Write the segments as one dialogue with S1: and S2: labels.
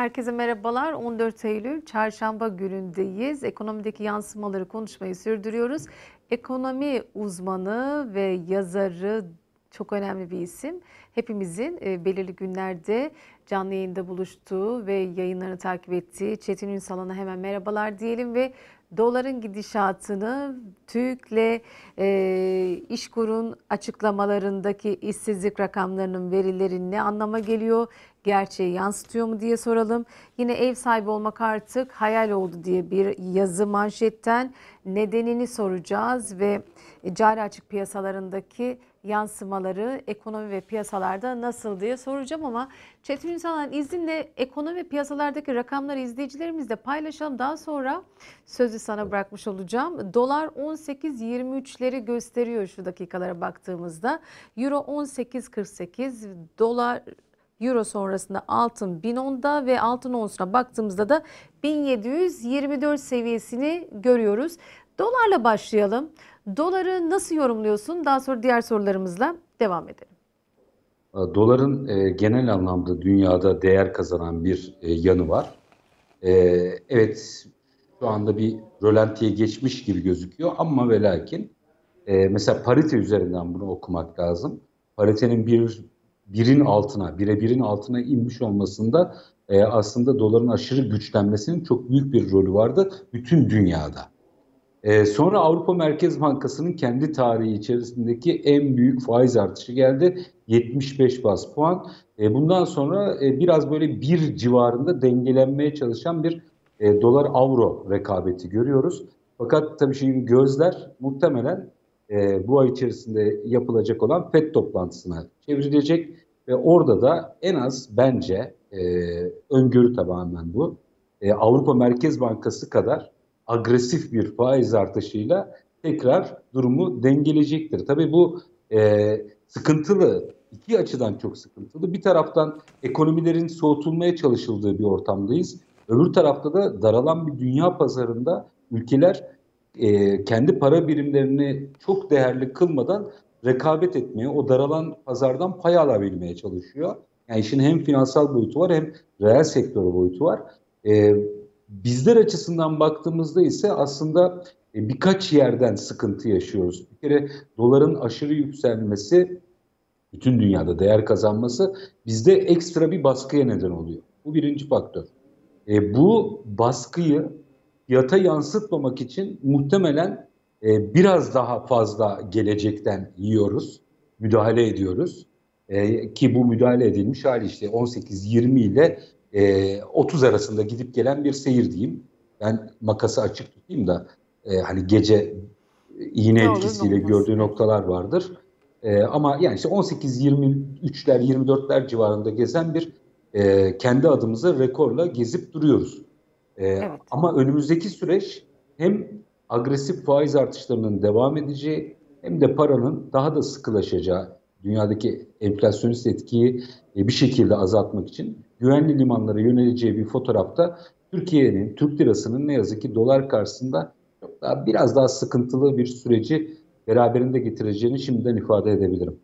S1: Herkese merhabalar. 14 Eylül Çarşamba günündeyiz. Ekonomideki yansımaları konuşmayı sürdürüyoruz. Ekonomi uzmanı ve yazarı çok önemli bir isim. Hepimizin e, belirli günlerde canlı yayında buluştuğu ve yayınlarını takip ettiği Çetin Ünsal'a hemen merhabalar diyelim ve doların gidişatını TÜİK'le e, İşkur'un açıklamalarındaki işsizlik rakamlarının verileri ne anlama geliyor? Gerçeği yansıtıyor mu diye soralım. Yine ev sahibi olmak artık hayal oldu diye bir yazı manşetten nedenini soracağız ve cari açık piyasalarındaki yansımaları ekonomi ve piyasalarda nasıl diye soracağım ama Çetin Ünsal'ın izninle ekonomi ve piyasalardaki rakamları izleyicilerimizle paylaşalım. Daha sonra sözü sana bırakmış olacağım. Dolar 18.23'leri gösteriyor şu dakikalara baktığımızda. Euro 18.48, dolar Euro sonrasında altın 1010'da ve altın onsuna baktığımızda da 1724 seviyesini görüyoruz. Dolarla başlayalım. Doları nasıl yorumluyorsun? Daha sonra diğer sorularımızla devam edelim.
S2: Doların e, genel anlamda dünyada değer kazanan bir e, yanı var. E, evet şu anda bir rölantiye geçmiş gibi gözüküyor ama ve lakin e, mesela parite üzerinden bunu okumak lazım. Paritenin bir birin altına, bire birin altına inmiş olmasında e, aslında doların aşırı güçlenmesinin çok büyük bir rolü vardı bütün dünyada. E, sonra Avrupa Merkez Bankası'nın kendi tarihi içerisindeki en büyük faiz artışı geldi. 75 bas puan. E, bundan sonra e, biraz böyle bir civarında dengelenmeye çalışan bir e, dolar avro rekabeti görüyoruz. Fakat tabii şimdi gözler muhtemelen e, bu ay içerisinde yapılacak olan FED toplantısına çevrilecek ve orada da en az bence e, öngörü tamamen bu. E, Avrupa Merkez Bankası kadar agresif bir faiz artışıyla tekrar durumu dengeleyecektir. Tabii bu e, sıkıntılı, iki açıdan çok sıkıntılı. Bir taraftan ekonomilerin soğutulmaya çalışıldığı bir ortamdayız. Öbür tarafta da daralan bir dünya pazarında ülkeler e, kendi para birimlerini çok değerli kılmadan rekabet etmeye, o daralan pazardan pay alabilmeye çalışıyor. Yani işin hem finansal boyutu var hem reel sektör boyutu var. E, bizler açısından baktığımızda ise aslında e, birkaç yerden sıkıntı yaşıyoruz. Bir kere doların aşırı yükselmesi, bütün dünyada değer kazanması bizde ekstra bir baskıya neden oluyor. Bu birinci faktör. E, bu baskıyı fiyata yansıtmamak için muhtemelen e, biraz daha fazla gelecekten yiyoruz, müdahale ediyoruz. E, ki bu müdahale edilmiş hali işte 18-20 ile e, 30 arasında gidip gelen bir seyir diyeyim. Ben makası açık tutayım da e, hani gece iğne ne etkisiyle olur, gördüğü noktalar vardır. E, ama yani işte 18-23'ler 24'ler civarında gezen bir e, kendi adımıza rekorla gezip duruyoruz. E, evet. Ama önümüzdeki süreç hem agresif faiz artışlarının devam edeceği hem de paranın daha da sıkılaşacağı dünyadaki enflasyonist etkiyi e, bir şekilde azaltmak için güvenli limanlara yöneleceği bir fotoğrafta Türkiye'nin, Türk lirasının ne yazık ki dolar karşısında daha, biraz daha sıkıntılı bir süreci beraberinde getireceğini şimdiden ifade edebilirim.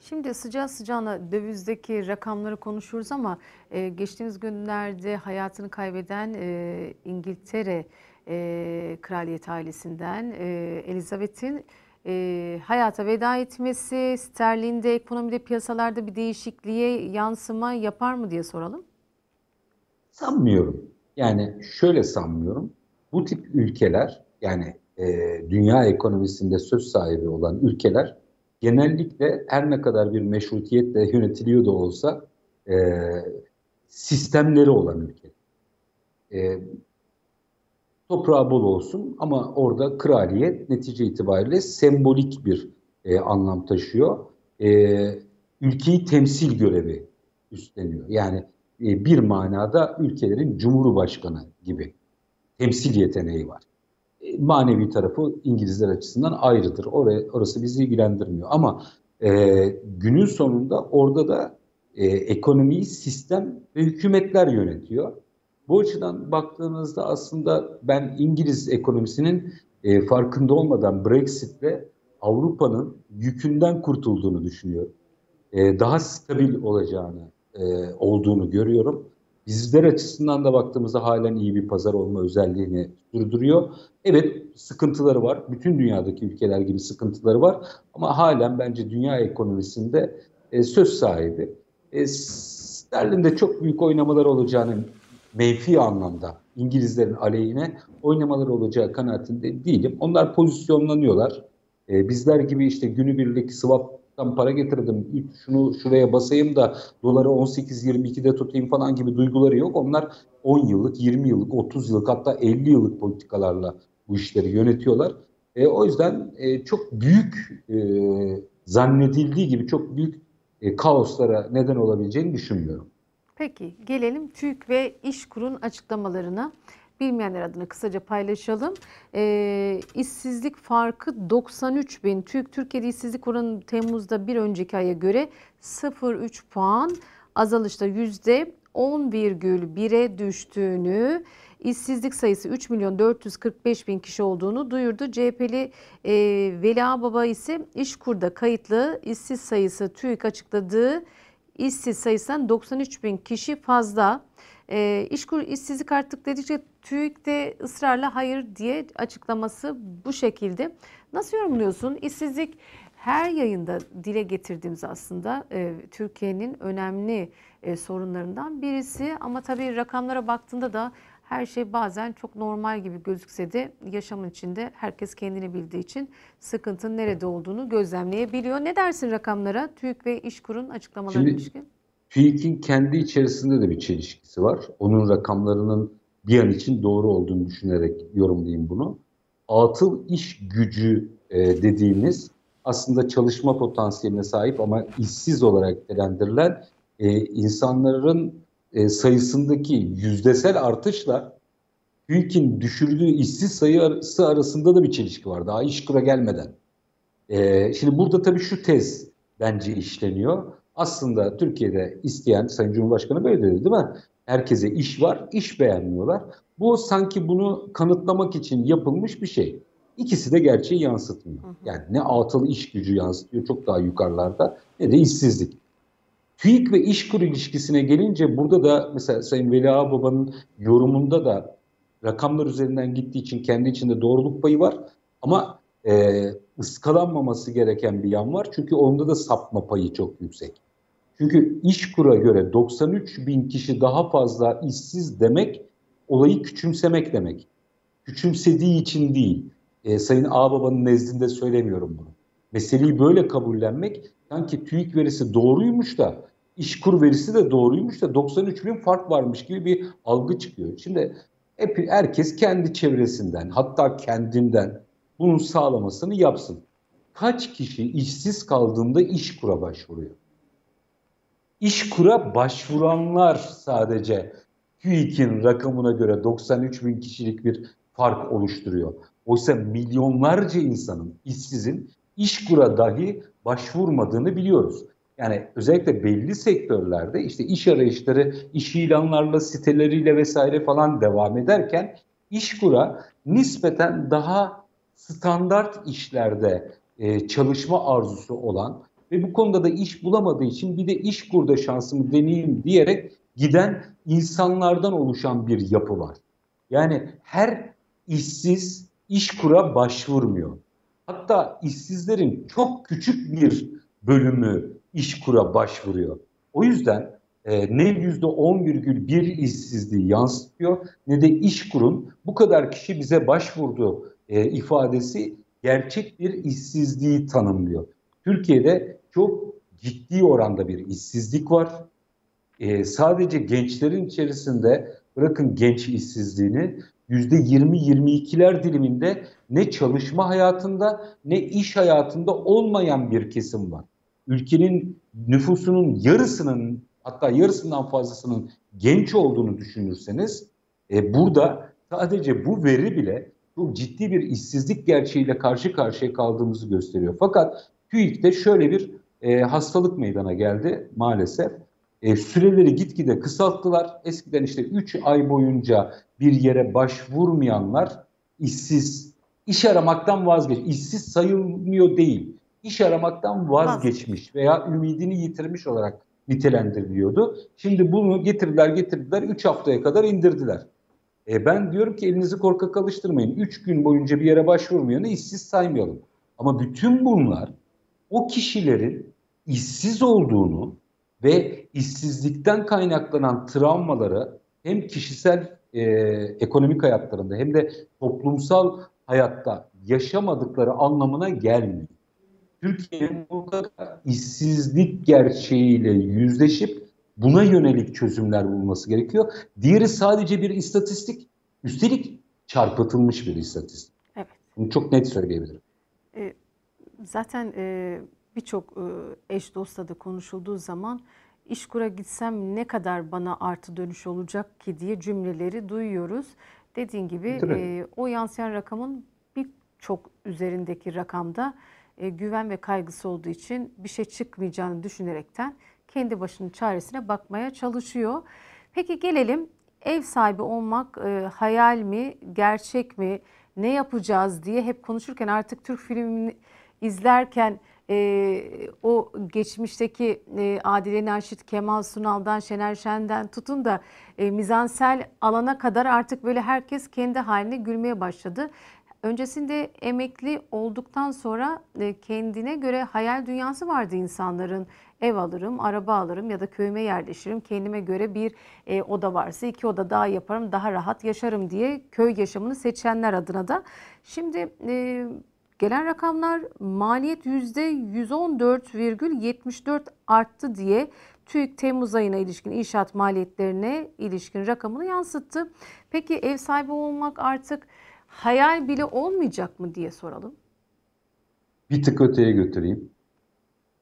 S1: Şimdi sıcağı sıcağına dövizdeki rakamları konuşuyoruz ama e, geçtiğimiz günlerde hayatını kaybeden e, İngiltere e, kraliyet ailesinden e, Elizabeth'in e, hayata veda etmesi sterlinde ekonomide piyasalarda bir değişikliğe yansıma yapar mı diye soralım.
S2: Sanmıyorum. Yani şöyle sanmıyorum. Bu tip ülkeler yani e, dünya ekonomisinde söz sahibi olan ülkeler genellikle her ne kadar bir meşrutiyetle yönetiliyor da olsa e, sistemleri olan ülke. E, toprağı bol olsun ama orada kraliyet netice itibariyle sembolik bir e, anlam taşıyor. E, ülkeyi temsil görevi üstleniyor. Yani e, bir manada ülkelerin cumhurbaşkanı gibi temsil yeteneği var. E, manevi tarafı İngilizler açısından ayrıdır. Oraya, orası bizi ilgilendirmiyor. Ama e, günün sonunda orada da e, ekonomiyi sistem ve hükümetler yönetiyor. Bu açıdan baktığınızda aslında ben İngiliz ekonomisinin e, farkında olmadan Brexit'le Avrupa'nın yükünden kurtulduğunu düşünüyorum. E, daha stabil olacağını e, olduğunu görüyorum. bizler açısından da baktığımızda halen iyi bir pazar olma özelliğini sürdürüyor. Evet sıkıntıları var. Bütün dünyadaki ülkeler gibi sıkıntıları var. Ama halen bence dünya ekonomisinde e, söz sahibi. E, Sterlin'de çok büyük oynamalar olacağını menfi anlamda İngilizlerin aleyhine oynamalar olacağı kanaatinde değilim. Onlar pozisyonlanıyorlar. E, bizler gibi işte günübirlik swap'tan para getirdim, şunu şuraya basayım da doları 18-22'de tutayım falan gibi duyguları yok. Onlar 10 yıllık, 20 yıllık, 30 yıllık hatta 50 yıllık politikalarla bu işleri yönetiyorlar. E, o yüzden e, çok büyük e, zannedildiği gibi çok büyük e, kaoslara neden olabileceğini düşünmüyorum.
S1: Peki gelelim TÜİK ve İşkur'un açıklamalarına. Bilmeyenler adına kısaca paylaşalım. E, işsizlik farkı 93 bin. TÜİK Türkiye'de işsizlik oranı Temmuz'da bir önceki aya göre 0,3 puan azalışta yüzde 10,1'e düştüğünü, işsizlik sayısı 3 milyon 445 bin kişi olduğunu duyurdu. CHP'li e, Veli Ağbaba ise İşkur'da kayıtlı işsiz sayısı TÜİK açıkladığı işsiz sayısından 93 bin kişi fazla. E, İşkur işsizlik arttık dedikçe TÜİK de ısrarla hayır diye açıklaması bu şekilde. Nasıl yorumluyorsun? İşsizlik her yayında dile getirdiğimiz aslında e, Türkiye'nin önemli e, sorunlarından birisi. Ama tabii rakamlara baktığında da her şey bazen çok normal gibi gözükse de yaşamın içinde herkes kendini bildiği için sıkıntının nerede olduğunu gözlemleyebiliyor. Ne dersin rakamlara? TÜİK ve İşkur'un açıklamalarına
S2: Şimdi,
S1: ilişkin.
S2: TÜİK'in kendi içerisinde de bir çelişkisi var. Onun rakamlarının bir an için doğru olduğunu düşünerek yorumlayayım bunu. Atıl iş gücü e, dediğimiz aslında çalışma potansiyeline sahip ama işsiz olarak değerlendirilen e, insanların e, sayısındaki yüzdesel artışla TÜİK'in düşürdüğü işsiz sayısı arasında da bir çelişki var. Daha iş kura gelmeden. E, şimdi burada tabii şu tez bence işleniyor. Aslında Türkiye'de isteyen, Sayın Cumhurbaşkanı böyle dedi değil mi? Herkese iş var, iş beğenmiyorlar. Bu sanki bunu kanıtlamak için yapılmış bir şey. İkisi de gerçeği yansıtmıyor. Yani ne atıl iş gücü yansıtıyor çok daha yukarılarda ne de işsizlik. TÜİK ve İşkur ilişkisine gelince burada da mesela Sayın Veli Ağababa'nın yorumunda da rakamlar üzerinden gittiği için kendi içinde doğruluk payı var. Ama e, ıskalanmaması gereken bir yan var. Çünkü onda da sapma payı çok yüksek. Çünkü İşkur'a göre 93 bin kişi daha fazla işsiz demek olayı küçümsemek demek. Küçümsediği için değil. E, Sayın Ağababa'nın nezdinde söylemiyorum bunu. Meseleyi böyle kabullenmek sanki TÜİK verisi doğruymuş da işkur verisi de doğruymuş da 93 bin fark varmış gibi bir algı çıkıyor. Şimdi hep herkes kendi çevresinden hatta kendinden bunun sağlamasını yapsın. Kaç kişi işsiz kaldığında işkura başvuruyor? İşkura başvuranlar sadece TÜİK'in rakamına göre 93 bin kişilik bir fark oluşturuyor. Oysa milyonlarca insanın, işsizin işkura dahi başvurmadığını biliyoruz. Yani özellikle belli sektörlerde işte iş arayışları iş ilanlarla, siteleriyle vesaire falan devam ederken işkura nispeten daha standart işlerde e, çalışma arzusu olan ve bu konuda da iş bulamadığı için bir de iş kurda şansımı deneyeyim diyerek giden insanlardan oluşan bir yapı var. Yani her işsiz iş kura başvurmuyor. Hatta işsizlerin çok küçük bir bölümü iş kura başvuruyor. O yüzden e, ne yüzde 10,1 işsizliği yansıtıyor ne de iş kurun bu kadar kişi bize başvurdu e, ifadesi gerçek bir işsizliği tanımlıyor. Türkiye'de çok ciddi oranda bir işsizlik var. E, sadece gençlerin içerisinde bırakın genç işsizliğini %20-22'ler diliminde ne çalışma hayatında ne iş hayatında olmayan bir kesim var. Ülkenin nüfusunun yarısının hatta yarısından fazlasının genç olduğunu düşünürseniz e, burada sadece bu veri bile çok ciddi bir işsizlik gerçeğiyle karşı karşıya kaldığımızı gösteriyor. Fakat TÜİK'te şöyle bir e, hastalık meydana geldi maalesef. E, süreleri gitgide kısalttılar. Eskiden işte 3 ay boyunca bir yere başvurmayanlar işsiz, iş aramaktan vazgeç, işsiz sayılmıyor değil. İş aramaktan vazgeçmiş veya ümidini yitirmiş olarak nitelendiriliyordu. Şimdi bunu getirdiler getirdiler 3 haftaya kadar indirdiler. E ben diyorum ki elinizi korkak alıştırmayın. 3 gün boyunca bir yere başvurmayanı işsiz saymayalım. Ama bütün bunlar o kişilerin işsiz olduğunu ve işsizlikten kaynaklanan travmaları hem kişisel e, ekonomik hayatlarında hem de toplumsal hayatta yaşamadıkları anlamına gelmiyor. Türkiye'nin mutlaka işsizlik gerçeğiyle yüzleşip buna yönelik çözümler bulması gerekiyor. Diğeri sadece bir istatistik. Üstelik çarpıtılmış bir istatistik.
S1: Evet.
S2: Bunu çok net söyleyebilirim.
S1: E, zaten e, birçok e, eş dostla da konuşulduğu zaman İşkur'a gitsem ne kadar bana artı dönüş olacak ki diye cümleleri duyuyoruz. Dediğin gibi e, o yansıyan rakamın birçok üzerindeki rakamda e, güven ve kaygısı olduğu için bir şey çıkmayacağını düşünerekten kendi başının çaresine bakmaya çalışıyor. Peki gelelim ev sahibi olmak e, hayal mi, gerçek mi, ne yapacağız diye hep konuşurken artık Türk filmini izlerken e, o geçmişteki e, Adile Naşit, Kemal Sunal'dan, Şener Şen'den tutun da e, mizansel alana kadar artık böyle herkes kendi haline gülmeye başladı. Öncesinde emekli olduktan sonra e, kendine göre hayal dünyası vardı insanların. Ev alırım, araba alırım ya da köyüme yerleşirim. Kendime göre bir e, oda varsa iki oda daha yaparım, daha rahat yaşarım diye köy yaşamını seçenler adına da. Şimdi e, gelen rakamlar maliyet %114,74 arttı diye TÜİK Temmuz ayına ilişkin inşaat maliyetlerine ilişkin rakamını yansıttı. Peki ev sahibi olmak artık hayal bile olmayacak mı diye soralım.
S2: Bir tık öteye götüreyim.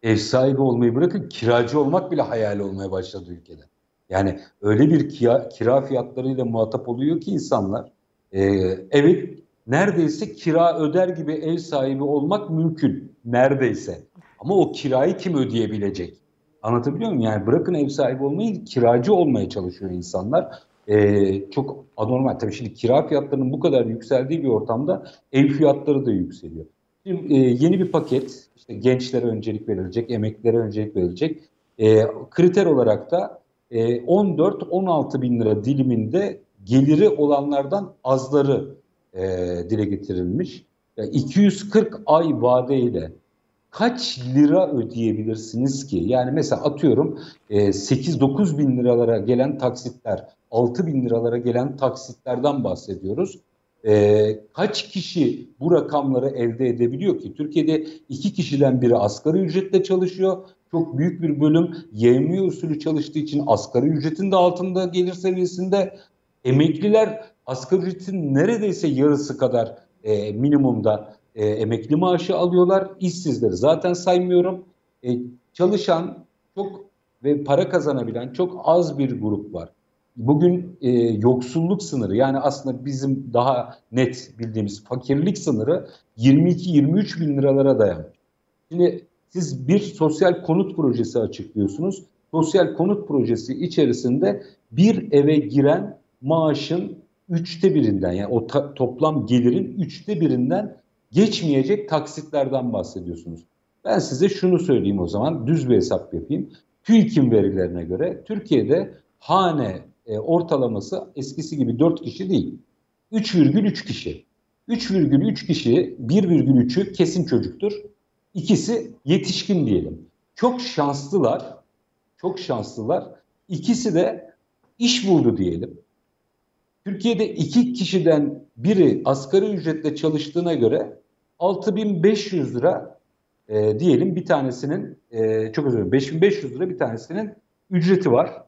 S2: Ev sahibi olmayı bırakın kiracı olmak bile hayal olmaya başladı ülkede. Yani öyle bir kira, kira fiyatlarıyla muhatap oluyor ki insanlar. E, evet neredeyse kira öder gibi ev sahibi olmak mümkün. Neredeyse. Ama o kirayı kim ödeyebilecek? Anlatabiliyor muyum? Yani bırakın ev sahibi olmayı kiracı olmaya çalışıyor insanlar e, çok anormal. Tabii şimdi kira fiyatlarının bu kadar yükseldiği bir ortamda ev fiyatları da yükseliyor. Şimdi, e, yeni bir paket, işte gençlere öncelik verilecek, emeklilere öncelik verilecek. E, kriter olarak da e, 14-16 bin lira diliminde geliri olanlardan azları e, dile getirilmiş. Yani 240 ay vadeyle kaç lira ödeyebilirsiniz ki? Yani mesela atıyorum 8-9 e, bin liralara gelen taksitler, 6 bin liralara gelen taksitlerden bahsediyoruz. Ee, kaç kişi bu rakamları elde edebiliyor ki? Türkiye'de iki kişiden biri asgari ücretle çalışıyor. Çok büyük bir bölüm yevmiye usulü çalıştığı için asgari ücretin de altında gelir seviyesinde. Emekliler asgari ücretin neredeyse yarısı kadar e, minimumda e, emekli maaşı alıyorlar. İşsizleri zaten saymıyorum. E, çalışan çok ve para kazanabilen çok az bir grup var. Bugün e, yoksulluk sınırı yani aslında bizim daha net bildiğimiz fakirlik sınırı 22-23 bin liralara dayanıyor. Şimdi siz bir sosyal konut projesi açıklıyorsunuz. Sosyal konut projesi içerisinde bir eve giren maaşın üçte birinden yani o toplam gelirin üçte birinden geçmeyecek taksitlerden bahsediyorsunuz. Ben size şunu söyleyeyim o zaman düz bir hesap yapayım. TÜİK'in verilerine göre Türkiye'de hane e, ortalaması eskisi gibi 4 kişi değil. 3,3 kişi. 3,3 kişi 1,3'ü kesin çocuktur. İkisi yetişkin diyelim. Çok şanslılar. Çok şanslılar. İkisi de iş buldu diyelim. Türkiye'de iki kişiden biri asgari ücretle çalıştığına göre 6500 lira e, diyelim bir tanesinin e, çok özür dilerim 5500 lira bir tanesinin ücreti var.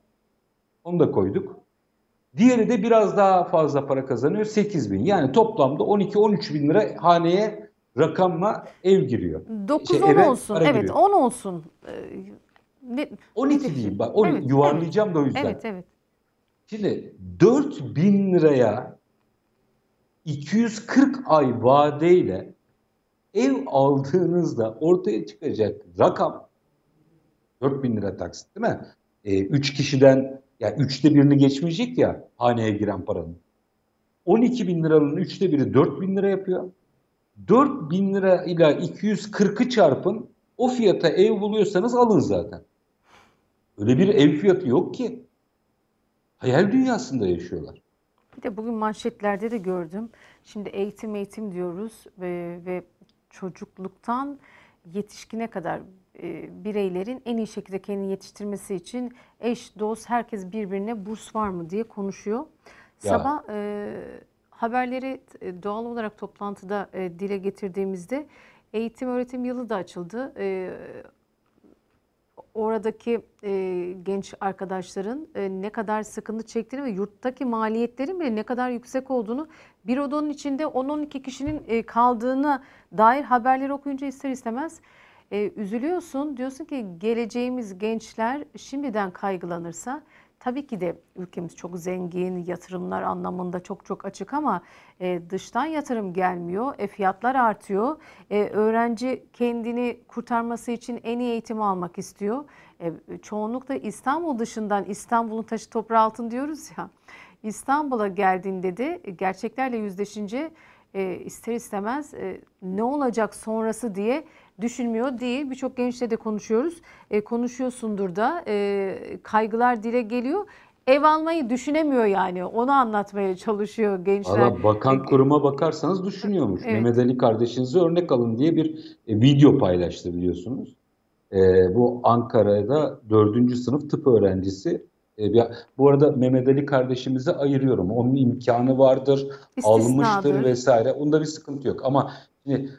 S2: Onu da koyduk. Diğeri de biraz daha fazla para kazanıyor 8 bin. Yani toplamda 12-13 bin lira haneye rakamla ev giriyor.
S1: 9-10 şey, olsun. Evet giriyor. 10 olsun. Ee,
S2: ne, 12 diyeyim bak. 12, evet, yuvarlayacağım evet. da o yüzden.
S1: Evet evet.
S2: Şimdi 4 bin liraya 240 ay vadeyle ev aldığınızda ortaya çıkacak rakam 4 bin lira taksit değil mi? 3 e, kişiden yani üçte birini geçmeyecek ya haneye giren paranın. 12 bin liranın üçte biri 4 bin lira yapıyor. 4 bin lira ile 240'ı çarpın o fiyata ev buluyorsanız alın zaten. Öyle bir ev fiyatı yok ki. Hayal dünyasında yaşıyorlar.
S1: Bir de bugün manşetlerde de gördüm. Şimdi eğitim eğitim diyoruz ve, ve çocukluktan yetişkine kadar e, bireylerin en iyi şekilde kendini yetiştirmesi için eş, dost, herkes birbirine burs var mı diye konuşuyor.
S2: Ya.
S1: Sabah e, haberleri e, doğal olarak toplantıda e, dile getirdiğimizde eğitim öğretim yılı da açıldı. E, oradaki e, genç arkadaşların e, ne kadar sıkıntı çektiğini ve yurttaki maliyetlerin bile ne kadar yüksek olduğunu bir odanın içinde 10-12 kişinin e, kaldığına dair haberleri okuyunca ister istemez e, üzülüyorsun. Diyorsun ki geleceğimiz gençler şimdiden kaygılanırsa tabii ki de ülkemiz çok zengin, yatırımlar anlamında çok çok açık ama e, dıştan yatırım gelmiyor, e, fiyatlar artıyor. E, öğrenci kendini kurtarması için en iyi eğitimi almak istiyor. E, çoğunlukla İstanbul dışından İstanbul'un taşı toprağı altın diyoruz ya. İstanbul'a geldiğinde de gerçeklerle yüzleşince e, ister istemez e, ne olacak sonrası diye düşünmüyor değil. Birçok gençle de konuşuyoruz. E, konuşuyorsundur da e, kaygılar dile geliyor. Ev almayı düşünemiyor yani. Onu anlatmaya çalışıyor gençler.
S2: Valla bakan kuruma bakarsanız düşünüyormuş.
S1: Evet.
S2: Mehmet Ali kardeşinizi örnek alın diye bir e, video paylaştı biliyorsunuz. E, bu Ankara'da 4. sınıf tıp öğrencisi. E, bu arada Mehmet Ali kardeşimizi ayırıyorum. Onun imkanı vardır, almıştır
S1: İstisnadır.
S2: vesaire. Onda bir sıkıntı yok. Ama şimdi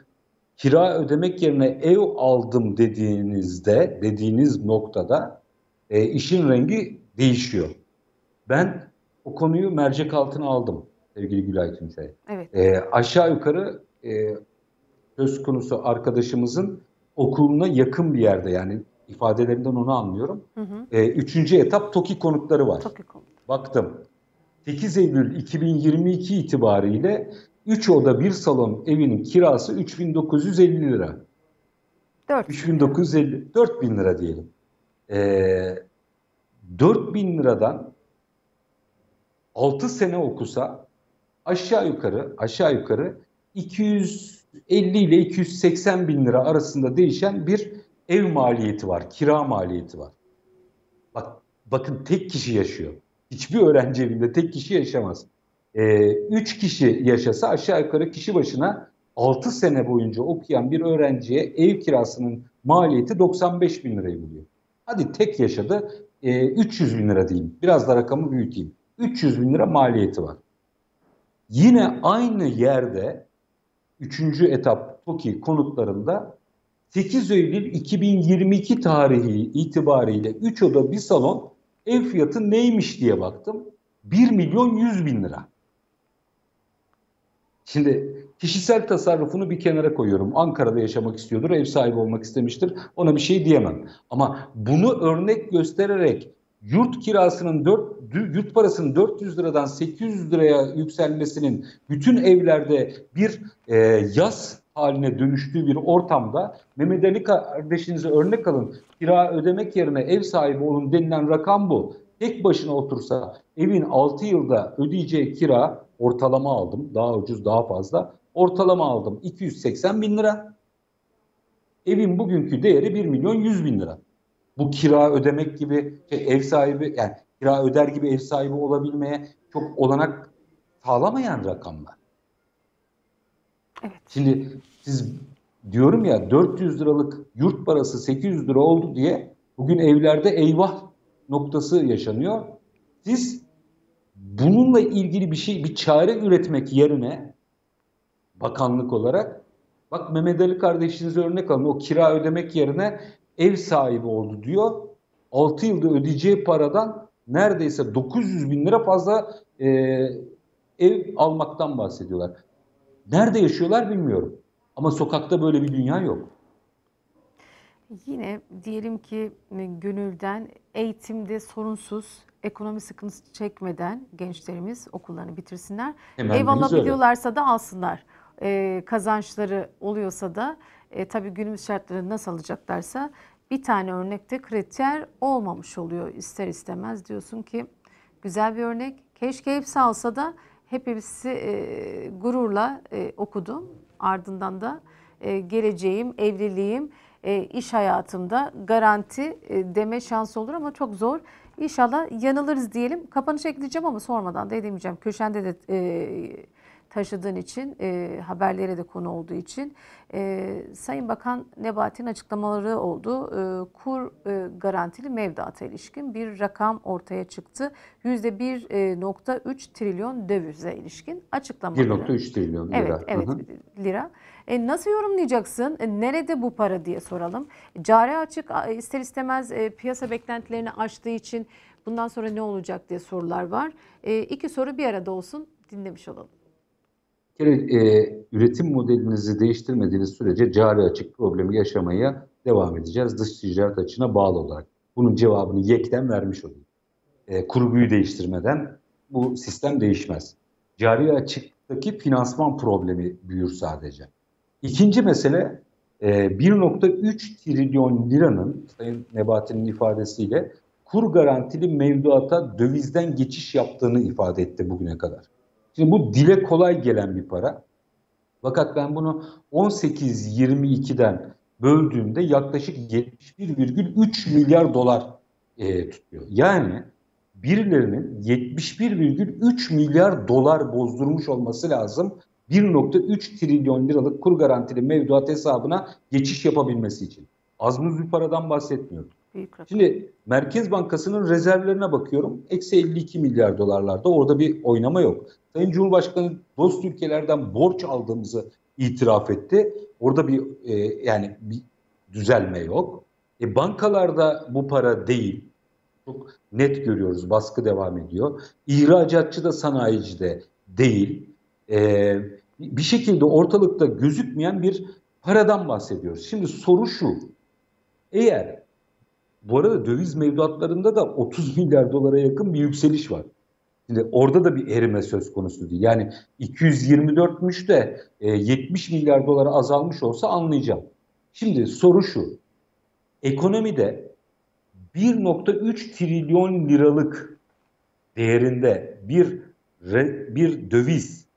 S2: kira ödemek yerine ev aldım dediğinizde, dediğiniz noktada e, işin rengi değişiyor. Ben o konuyu mercek altına aldım sevgili Gülay Tuncay.
S1: Evet.
S2: E, aşağı yukarı e, söz konusu arkadaşımızın okuluna yakın bir yerde yani ifadelerinden onu anlıyorum.
S1: Hı hı.
S2: E, üçüncü etap TOKİ konutları var.
S1: Çok iyi konu.
S2: Baktım. 8 Eylül 2022 itibariyle 3 oda 1 salon evinin kirası 3950 lira.
S1: 4.
S2: 3950, 4000 lira diyelim. Ee, 4000 liradan 6 sene okusa aşağı yukarı aşağı yukarı 250 ile 280 bin lira arasında değişen bir ev maliyeti var, kira maliyeti var. Bak, bakın tek kişi yaşıyor. Hiçbir öğrenci evinde tek kişi yaşamaz. 3 kişi yaşasa aşağı yukarı kişi başına 6 sene boyunca okuyan bir öğrenciye ev kirasının maliyeti 95 bin lirayı buluyor. Hadi tek yaşadı e, 300 bin lira diyeyim. Biraz da rakamı büyüteyim. 300 bin lira maliyeti var. Yine aynı yerde 3. etap TOKİ konutlarında 8 Eylül 2022 tarihi itibariyle 3 oda 1 salon ev fiyatı neymiş diye baktım. 1 milyon 100 bin lira. Şimdi kişisel tasarrufunu bir kenara koyuyorum. Ankara'da yaşamak istiyordur, ev sahibi olmak istemiştir. Ona bir şey diyemem. Ama bunu örnek göstererek yurt kirasının 4 yurt parasının 400 liradan 800 liraya yükselmesinin bütün evlerde bir e, yaz haline dönüştüğü bir ortamda Mehmet Ali kardeşinize örnek alın. Kira ödemek yerine ev sahibi olun denilen rakam bu. Tek başına otursa evin 6 yılda ödeyeceği kira ortalama aldım. Daha ucuz daha fazla. Ortalama aldım 280 bin lira. Evin bugünkü değeri 1 milyon 100 bin lira. Bu kira ödemek gibi şey, ev sahibi yani kira öder gibi ev sahibi olabilmeye çok olanak sağlamayan rakamlar.
S1: Evet.
S2: Şimdi siz diyorum ya 400 liralık yurt parası 800 lira oldu diye bugün evlerde eyvah noktası yaşanıyor. Siz bununla ilgili bir şey, bir çare üretmek yerine bakanlık olarak bak Mehmet Ali kardeşinize örnek alın. O kira ödemek yerine ev sahibi oldu diyor. 6 yılda ödeyeceği paradan neredeyse 900 bin lira fazla e, ev almaktan bahsediyorlar. Nerede yaşıyorlar bilmiyorum. Ama sokakta böyle bir dünya yok.
S1: Yine diyelim ki e, gönülden eğitimde sorunsuz, ekonomi sıkıntısı çekmeden gençlerimiz okullarını bitirsinler.
S2: Temennimiz
S1: Ev alabiliyorlarsa da alsınlar. E, kazançları oluyorsa da e, tabii günümüz şartları nasıl alacaklarsa bir tane örnekte kriter olmamış oluyor ister istemez. Diyorsun ki güzel bir örnek. Keşke hepsi alsa da hepsi e, gururla e, okudum. Ardından da e, geleceğim, evliliğim e, iş hayatımda garanti e, deme şansı olur ama çok zor. İnşallah yanılırız diyelim. Kapanış ekleyeceğim ama sormadan da edemeyeceğim. Köşende de e, taşıdığın için, e, haberlere de konu olduğu için. E, Sayın Bakan Nebati'nin açıklamaları oldu. E, kur e, garantili mevduata ilişkin bir rakam ortaya çıktı. %1.3 trilyon dövize ilişkin açıklamaları.
S2: 1.3 trilyon lira.
S1: Evet, evet
S2: Hı hı.
S1: lira. E, nasıl yorumlayacaksın? E, nerede bu para diye soralım. Cari açık ister istemez e, piyasa beklentilerini aştığı için bundan sonra ne olacak diye sorular var. E, iki soru bir arada olsun dinlemiş olalım.
S2: Bir e, üretim modelinizi değiştirmediğiniz sürece cari açık problemi yaşamaya devam edeceğiz dış ticaret açığına bağlı olarak. Bunun cevabını yekten vermiş olayım. E, kurguyu değiştirmeden bu sistem değişmez. Cari açıktaki finansman problemi büyür sadece. İkinci mesele e, 1.3 trilyon liranın Sayın Nebati'nin ifadesiyle kur garantili mevduata dövizden geçiş yaptığını ifade etti bugüne kadar. Şimdi bu dile kolay gelen bir para. Fakat ben bunu 18-22'den böldüğümde yaklaşık 71,3 milyar dolar e, tutuyor. Yani birilerinin 71,3 milyar dolar bozdurmuş olması lazım 1.3 trilyon liralık kur garantili mevduat hesabına geçiş yapabilmesi için. Az buz bir paradan bahsetmiyorum.
S1: Büyük rakam.
S2: Şimdi Merkez Bankası'nın rezervlerine bakıyorum. Eksi 52 milyar dolarlarda orada bir oynama yok. Sayın Cumhurbaşkanı dost ülkelerden borç aldığımızı itiraf etti. Orada bir e, yani bir düzelme yok. E, bankalarda bu para değil. Çok net görüyoruz. Baskı devam ediyor. İhracatçı da sanayici de değil. E, bir şekilde ortalıkta gözükmeyen bir paradan bahsediyoruz. Şimdi soru şu. Eğer bu arada döviz mevduatlarında da 30 milyar dolara yakın bir yükseliş var. Şimdi orada da bir erime söz konusu değil. Yani 224'müş de e, 70 milyar dolara azalmış olsa anlayacağım. Şimdi soru şu. Ekonomide 1.3 trilyon liralık değerinde bir bir döviz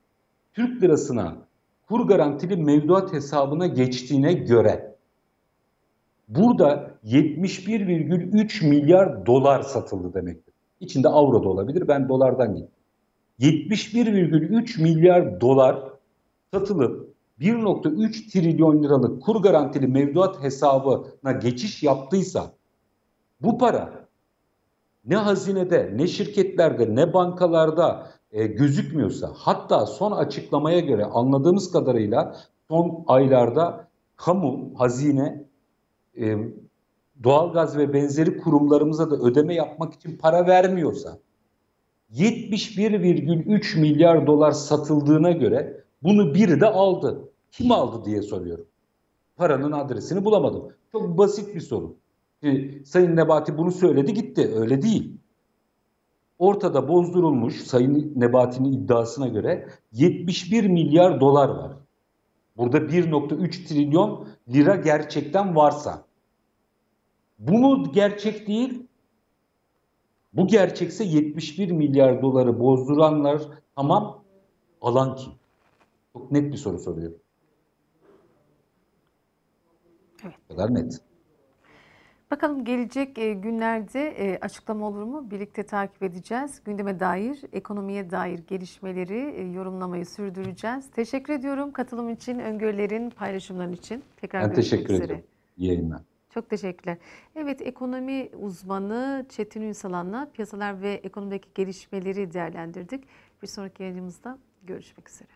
S2: Türk lirasına kur garantili mevduat hesabına geçtiğine göre burada 71,3 milyar dolar satıldı demektir. İçinde avro da olabilir. Ben dolardan gittim. 71,3 milyar dolar satılıp 1.3 trilyon liralık kur garantili mevduat hesabına geçiş yaptıysa bu para ne hazinede, ne şirketlerde, ne bankalarda e, gözükmüyorsa hatta son açıklamaya göre anladığımız kadarıyla son aylarda kamu, hazine, e, doğalgaz ve benzeri kurumlarımıza da ödeme yapmak için para vermiyorsa 71,3 milyar dolar satıldığına göre bunu biri de aldı. Kim aldı diye soruyorum. Paranın adresini bulamadım. Çok basit bir soru. Sayın Nebati bunu söyledi gitti. Öyle değil. Ortada bozdurulmuş Sayın Nebati'nin iddiasına göre 71 milyar dolar var. Burada 1.3 trilyon lira gerçekten varsa. Bu mu gerçek değil? Bu gerçekse 71 milyar doları bozduranlar tamam alan kim? Çok net bir soru soruyorum.
S1: Evet.
S2: Bu kadar net.
S1: Bakalım gelecek e, günlerde e, açıklama olur mu? Birlikte takip edeceğiz. Gündeme dair, ekonomiye dair gelişmeleri e, yorumlamayı sürdüreceğiz. Teşekkür ediyorum katılım için, öngörülerin, paylaşımların için. Tekrar
S2: ben teşekkür
S1: üzere.
S2: ederim. İyi.
S1: Çok teşekkürler. Evet ekonomi uzmanı Çetin Ünsalan'la piyasalar ve ekonomideki gelişmeleri değerlendirdik. Bir sonraki yayınımızda görüşmek üzere.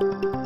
S1: Müzik